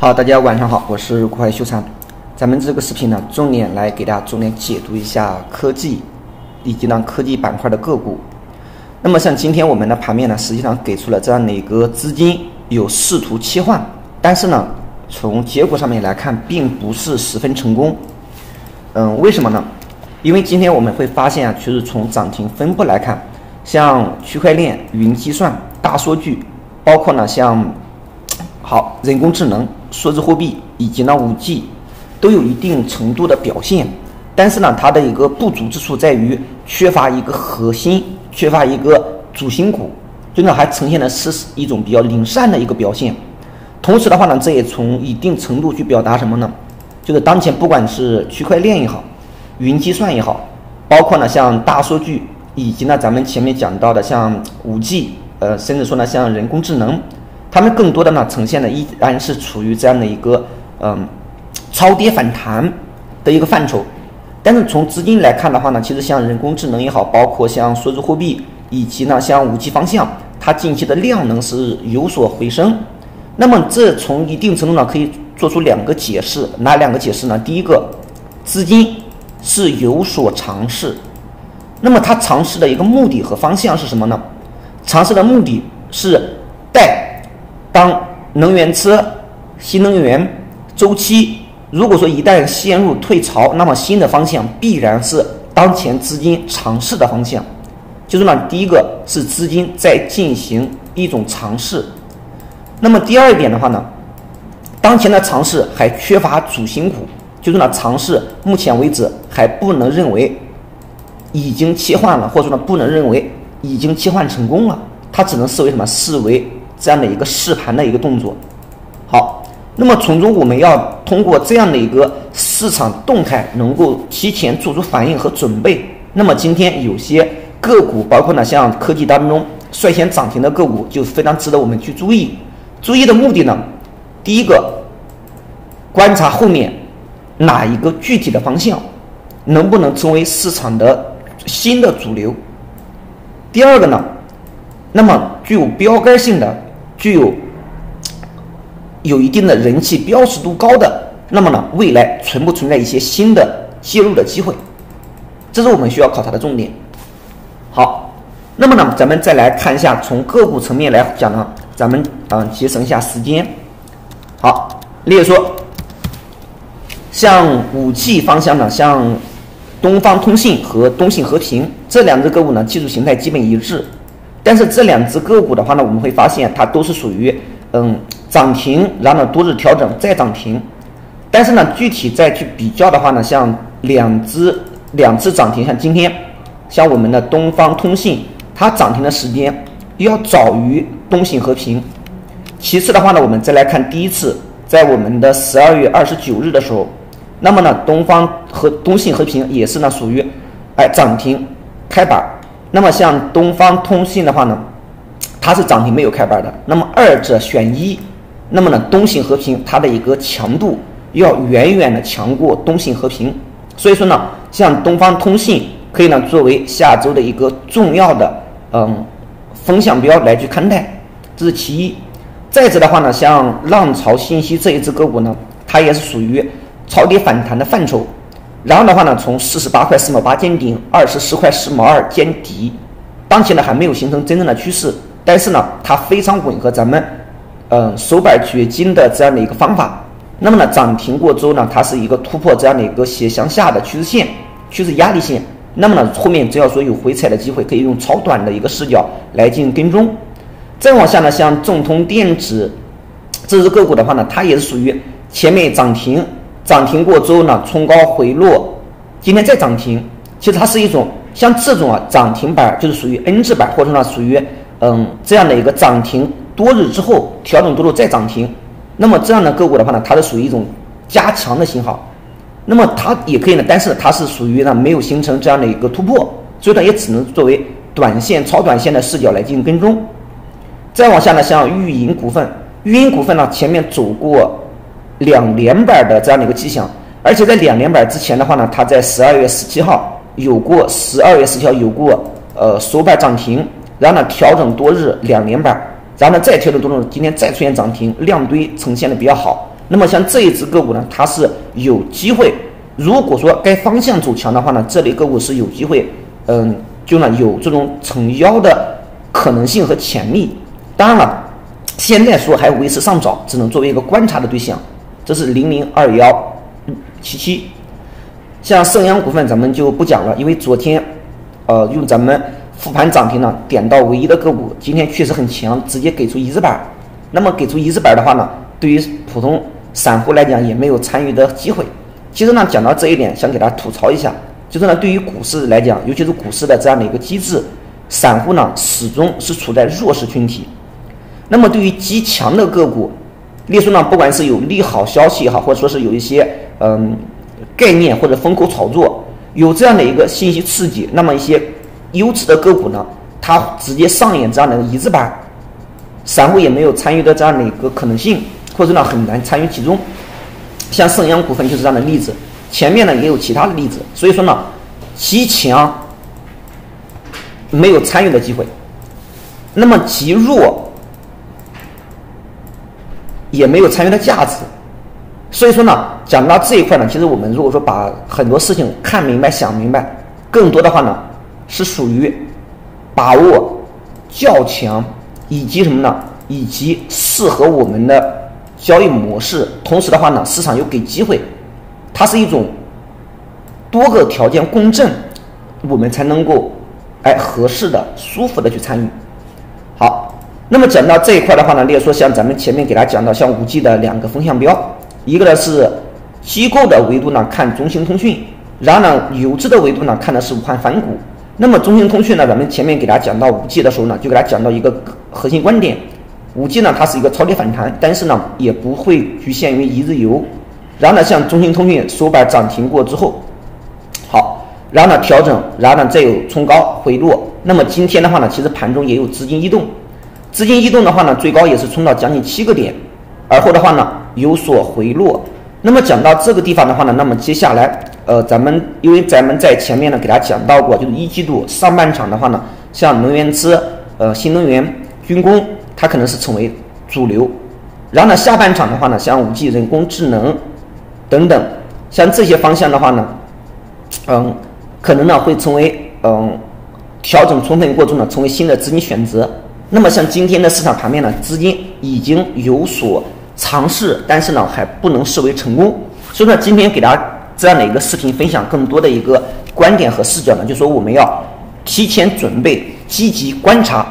好，大家晚上好，我是国海修长。咱们这个视频呢，重点来给大家重点解读一下科技以及呢科技板块的个股。那么像今天我们的盘面呢，实际上给出了这样的一个资金有试图切换，但是呢，从结果上面来看，并不是十分成功。嗯，为什么呢？因为今天我们会发现啊，其实从涨停分布来看，像区块链、云计算、大数据，包括呢像好人工智能。数字货币以及呢五 G 都有一定程度的表现，但是呢，它的一个不足之处在于缺乏一个核心，缺乏一个主心骨，就呢还呈现的是一种比较零散的一个表现。同时的话呢，这也从一定程度去表达什么呢？就是当前不管是区块链也好，云计算也好，包括呢像大数据以及呢咱们前面讲到的像五 G，呃，甚至说呢像人工智能。他们更多的呢呈现的依然是处于这样的一个嗯超跌反弹的一个范畴，但是从资金来看的话呢，其实像人工智能也好，包括像数字货币以及呢像五 G 方向，它近期的量能是有所回升。那么这从一定程度呢可以做出两个解释，哪两个解释呢？第一个，资金是有所尝试，那么它尝试的一个目的和方向是什么呢？尝试的目的是带。当能源车、新能源周期如果说一旦陷入退潮，那么新的方向必然是当前资金尝试的方向。就是呢，第一个是资金在进行一种尝试。那么第二点的话呢，当前的尝试还缺乏主心骨，就是呢，尝试目前为止还不能认为已经切换了，或者说呢，不能认为已经切换成功了，它只能视为什么？视为。这样的一个试盘的一个动作，好，那么从中我们要通过这样的一个市场动态，能够提前做出反应和准备。那么今天有些个股，包括呢像科技当中率先涨停的个股，就非常值得我们去注意。注意的目的呢，第一个，观察后面哪一个具体的方向能不能成为市场的新的主流。第二个呢，那么具有标杆性的。具有有一定的人气、标识度高的，那么呢，未来存不存在一些新的介入的机会？这是我们需要考察的重点。好，那么呢，咱们再来看一下，从个股层面来讲呢，咱们嗯节省一下时间。好，例如说，像五 G 方向呢，像东方通信和东信和平这两只个股呢，技术形态基本一致。但是这两只个股的话呢，我们会发现它都是属于嗯涨停，然后呢多日调整再涨停。但是呢，具体再去比较的话呢，像两只两次涨停，像今天，像我们的东方通信，它涨停的时间要早于东信和平。其次的话呢，我们再来看第一次，在我们的十二月二十九日的时候，那么呢，东方和东信和平也是呢属于哎涨停开板。那么像东方通信的话呢，它是涨停没有开板的。那么二者选一，那么呢，东信和平它的一个强度要远远的强过东信和平。所以说呢，像东方通信可以呢作为下周的一个重要的嗯风向标来去看待，这是其一。再者的话呢，像浪潮信息这一只个股呢，它也是属于超跌反弹的范畴。然后的话呢，从四十八块四毛八见顶，二十四块四毛二见底，当前呢还没有形成真正的趋势，但是呢，它非常吻合咱们，嗯，手板掘金的这样的一个方法。那么呢，涨停过之后呢，它是一个突破这样的一个斜向下的趋势线、趋势压力线。那么呢，后面只要说有回踩的机会，可以用超短的一个视角来进行跟踪。再往下呢，像正通电子这只个股的话呢，它也是属于前面涨停。涨停过之后呢，冲高回落，今天再涨停，其实它是一种像这种啊涨停板，就是属于 N 字板，或者呢属于嗯这样的一个涨停多日之后调整多头再涨停。那么这样的个股的话呢，它是属于一种加强的信号。那么它也可以呢，但是它是属于呢没有形成这样的一个突破，所以呢也只能作为短线、超短线的视角来进行跟踪。再往下呢，像豫银股份，豫银股份呢前面走过。两连板的这样的一个迹象，而且在两连板之前的话呢，它在十二月十七号有过十二月十七号有过呃收盘涨停，然后呢调整多日两连板，然后呢再调整多日，今天再出现涨停，量堆呈现的比较好。那么像这一只个股呢，它是有机会，如果说该方向走强的话呢，这类个股是有机会，嗯，就呢有这种撑腰的可能性和潜力。当然了，现在说还为时尚早，只能作为一个观察的对象。这是零零二幺七七，像盛阳股份咱们就不讲了，因为昨天，呃，用咱们复盘涨停呢点到唯一的个股，今天确实很强，直接给出一字板。那么给出一字板的话呢，对于普通散户来讲也没有参与的机会。其实呢，讲到这一点，想给大家吐槽一下，就是呢，对于股市来讲，尤其是股市的这样的一个机制，散户呢始终是处在弱势群体。那么对于极强的个股，例如呢，不管是有利好消息也好，或者说是有一些嗯概念或者风口炒作，有这样的一个信息刺激，那么一些优质的个股呢，它直接上演这样的一字板，散户也没有参与的这样的一个可能性，或者呢很难参与其中。像盛阳股份就是这样的例子，前面呢也有其他的例子，所以说呢，极强没有参与的机会，那么极弱。也没有参与的价值，所以说呢，讲到这一块呢，其实我们如果说把很多事情看明白、想明白，更多的话呢，是属于把握较强以及什么呢？以及适合我们的交易模式，同时的话呢，市场又给机会，它是一种多个条件共振，我们才能够哎合适的、舒服的去参与。那么讲到这一块的话呢，例如说像咱们前面给大家讲到，像五 G 的两个风向标，一个呢是机构的维度呢看中兴通讯，然后呢游资的维度呢看的是武汉反股。那么中兴通讯呢，咱们前面给大家讲到五 G 的时候呢，就给大家讲到一个核心观点，五 G 呢它是一个超跌反弹，但是呢也不会局限于一日游。然后呢像中兴通讯首板涨停过之后，好，然后呢调整，然后呢再有冲高回落。那么今天的话呢，其实盘中也有资金异动。资金异动的话呢，最高也是冲到将近七个点，而后的话呢有所回落。那么讲到这个地方的话呢，那么接下来，呃，咱们因为咱们在前面呢给大家讲到过，就是一季度上半场的话呢，像能源资、呃新能源、军工，它可能是成为主流。然后呢，下半场的话呢，像五 G、人工智能等等，像这些方向的话呢，嗯，可能呢会成为嗯调整充分过程呢，成为新的资金选择。那么像今天的市场盘面呢，资金已经有所尝试，但是呢还不能视为成功。所以说今天给大家这样的一个视频分享更多的一个观点和视角呢，就说我们要提前准备，积极观察，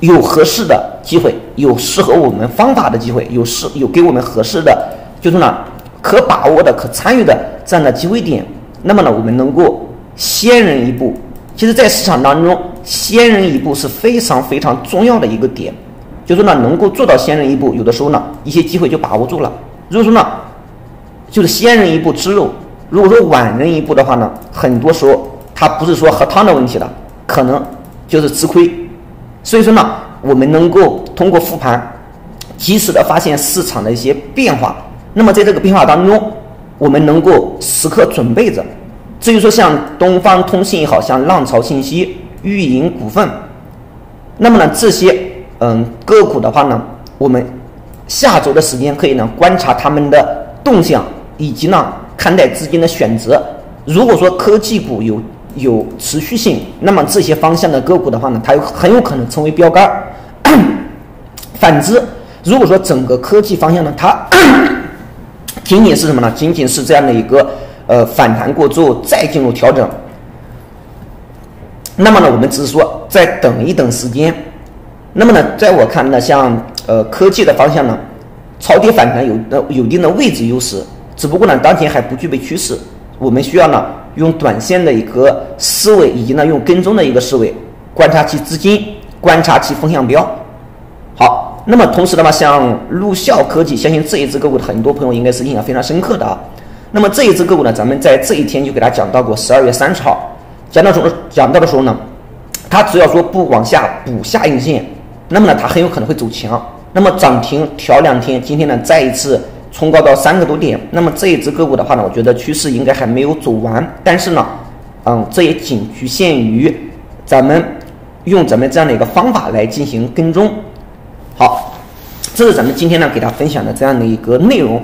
有合适的机会，有适合我们方法的机会，有适有给我们合适的，就是呢可把握的、可参与的这样的机会点。那么呢，我们能够先人一步。其实，在市场当中，先人一步是非常非常重要的一个点，就是说呢，能够做到先人一步，有的时候呢，一些机会就把握住了。如果说呢，就是先人一步吃肉，如果说晚人一步的话呢，很多时候它不是说喝汤的问题了，可能就是吃亏。所以说呢，我们能够通过复盘，及时的发现市场的一些变化，那么在这个变化当中，我们能够时刻准备着。至于说像东方通信也好像浪潮信息、裕银股份，那么呢这些嗯个股的话呢，我们下周的时间可以呢观察他们的动向，以及呢看待资金的选择。如果说科技股有有持续性，那么这些方向的个股的话呢，它有很有可能成为标杆。反之，如果说整个科技方向呢，它 仅仅是什么呢？仅仅是这样的一个。呃，反弹过之后再进入调整，那么呢，我们只是说再等一等时间。那么呢，在我看呢，像呃科技的方向呢，超跌反弹有呃有一定的位置优势，只不过呢，当前还不具备趋势。我们需要呢，用短线的一个思维，以及呢用跟踪的一个思维，观察其资金，观察其风向标。好，那么同时的话，像陆效科技，相信这一只个股很多朋友应该是印象非常深刻的啊。那么这一只个股呢，咱们在这一天就给大家讲到过，十二月三十号讲到时候讲到的时候呢，它只要说不往下补下影线，那么呢它很有可能会走强。那么涨停调两天，今天呢再一次冲高到三个多点。那么这一只个股的话呢，我觉得趋势应该还没有走完，但是呢，嗯，这也仅局限于咱们用咱们这样的一个方法来进行跟踪。好，这是咱们今天呢给大家分享的这样的一个内容。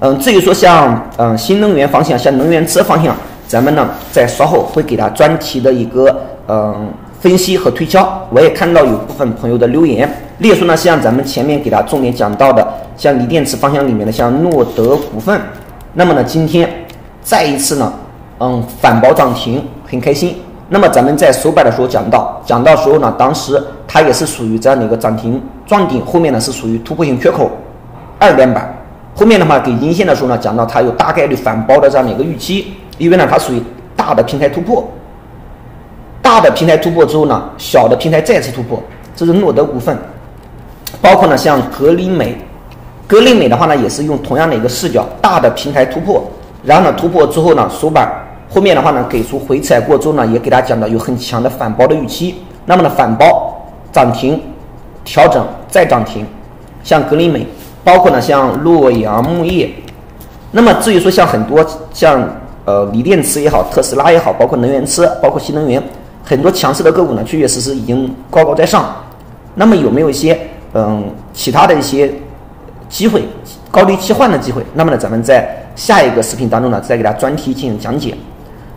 嗯，至于说像嗯新能源方向，像能源车方向，咱们呢在稍后会给大家专题的一个嗯分析和推敲。我也看到有部分朋友的留言，例如说呢，像咱们前面给大家重点讲到的，像锂电池方向里面的像诺德股份，那么呢今天再一次呢，嗯反包涨停，很开心。那么咱们在首板的时候讲到，讲到时候呢，当时它也是属于这样的一个涨停撞顶，后面呢是属于突破性缺口二连板。后面的话给阴线的时候呢，讲到它有大概率反包的这样的一个预期，因为呢它属于大的平台突破，大的平台突破之后呢，小的平台再次突破，这是诺德股份，包括呢像格林美，格林美的话呢也是用同样的一个视角，大的平台突破，然后呢突破之后呢首板后面的话呢给出回踩过之后呢，也给大家讲到有很强的反包的预期，那么呢反包涨停，调整再涨停，像格林美。包括呢，像洛阳木业，那么至于说像很多像呃锂电池也好，特斯拉也好，包括能源车，包括新能源，很多强势的个股呢，确确实实已经高高在上。那么有没有一些嗯其他的一些机会，高低切换的机会？那么呢，咱们在下一个视频当中呢，再给大家专题进行讲解。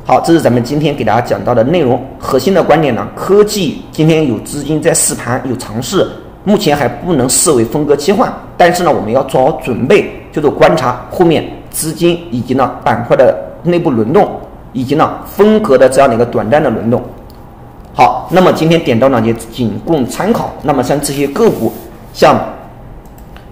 好，这是咱们今天给大家讲到的内容，核心的观点呢，科技今天有资金在试盘，有尝试。目前还不能视为风格切换，但是呢，我们要做好准备，就是观察后面资金以及呢板块的内部轮动，以及呢风格的这样的一个短暂的轮动。好，那么今天点到呢也仅供参考。那么像这些个股，像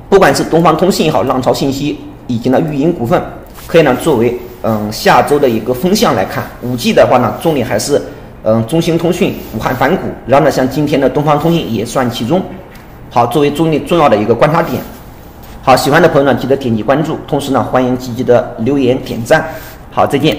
不管是东方通信也好，浪潮信息以及呢玉银股份，可以呢作为嗯下周的一个风向来看。五 G 的话呢，重点还是嗯中兴通讯、武汉反股，然后呢像今天的东方通信也算其中。好，作为重力重要的一个观察点。好，喜欢的朋友呢，记得点击关注，同时呢，欢迎积极的留言点赞。好，再见。